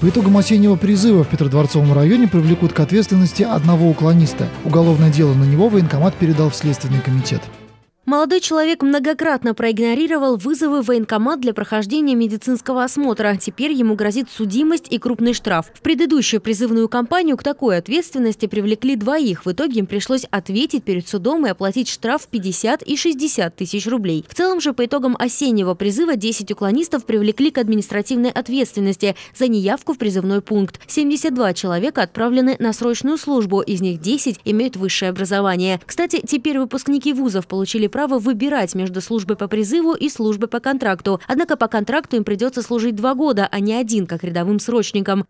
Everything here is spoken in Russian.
По итогам осеннего призыва в Петродворцовом районе привлекут к ответственности одного уклониста. Уголовное дело на него военкомат передал в Следственный комитет. Молодой человек многократно проигнорировал вызовы в военкомат для прохождения медицинского осмотра. Теперь ему грозит судимость и крупный штраф. В предыдущую призывную кампанию к такой ответственности привлекли двоих. В итоге им пришлось ответить перед судом и оплатить штраф 50 и 60 тысяч рублей. В целом же по итогам осеннего призыва 10 уклонистов привлекли к административной ответственности за неявку в призывной пункт. 72 человека отправлены на срочную службу, из них 10 имеют высшее образование. Кстати, теперь выпускники вузов получили право выбирать между службой по призыву и службой по контракту. Однако по контракту им придется служить два года, а не один, как рядовым срочникам.